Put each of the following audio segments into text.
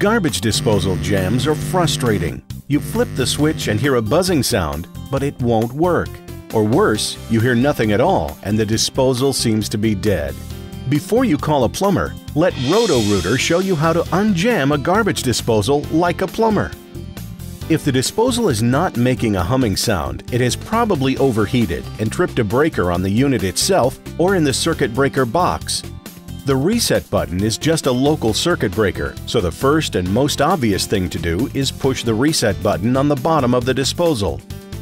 Garbage disposal jams are frustrating. You flip the switch and hear a buzzing sound, but it won't work. Or worse, you hear nothing at all and the disposal seems to be dead. Before you call a plumber, let Roto-Rooter show you how to unjam a garbage disposal like a plumber. If the disposal is not making a humming sound, it has probably overheated and tripped a breaker on the unit itself or in the circuit breaker box. The reset button is just a local circuit breaker, so the first and most obvious thing to do is push the reset button on the bottom of the disposal.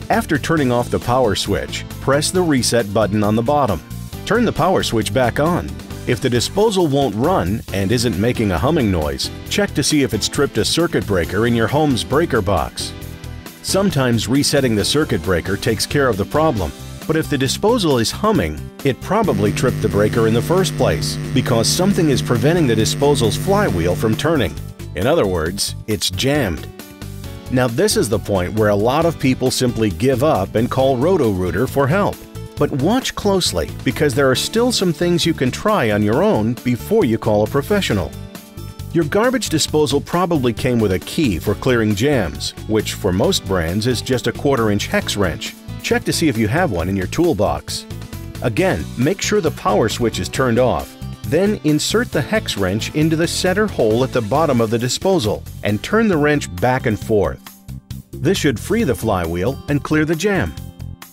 After turning off the power switch, press the reset button on the bottom. Turn the power switch back on. If the disposal won't run and isn't making a humming noise, check to see if it's tripped a circuit breaker in your home's breaker box. Sometimes resetting the circuit breaker takes care of the problem, but if the disposal is humming, it probably tripped the breaker in the first place because something is preventing the disposal's flywheel from turning. In other words, it's jammed. Now this is the point where a lot of people simply give up and call Roto-Rooter for help. But watch closely because there are still some things you can try on your own before you call a professional. Your garbage disposal probably came with a key for clearing jams, which for most brands is just a quarter inch hex wrench. Check to see if you have one in your toolbox. Again, make sure the power switch is turned off. Then insert the hex wrench into the center hole at the bottom of the disposal and turn the wrench back and forth. This should free the flywheel and clear the jam.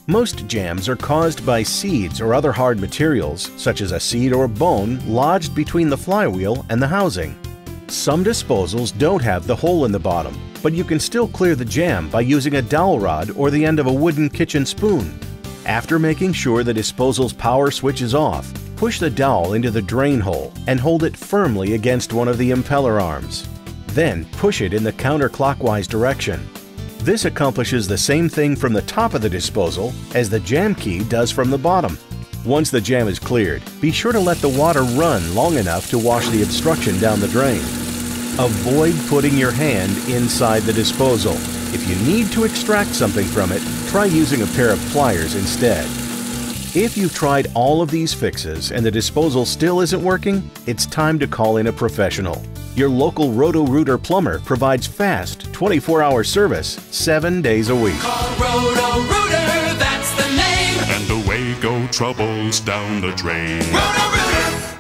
Most jams are caused by seeds or other hard materials, such as a seed or bone, lodged between the flywheel and the housing. Some disposals don't have the hole in the bottom, but you can still clear the jam by using a dowel rod or the end of a wooden kitchen spoon. After making sure the disposal's power switch is off, push the dowel into the drain hole and hold it firmly against one of the impeller arms. Then push it in the counterclockwise direction. This accomplishes the same thing from the top of the disposal as the jam key does from the bottom. Once the jam is cleared, be sure to let the water run long enough to wash the obstruction down the drain. Avoid putting your hand inside the disposal. If you need to extract something from it, try using a pair of pliers instead. If you've tried all of these fixes and the disposal still isn't working, it's time to call in a professional. Your local Roto-Rooter plumber provides fast, 24-hour service, 7 days a week. Call Roto-Rooter, that's the name. and away go troubles down the drain. Roto-Rooter.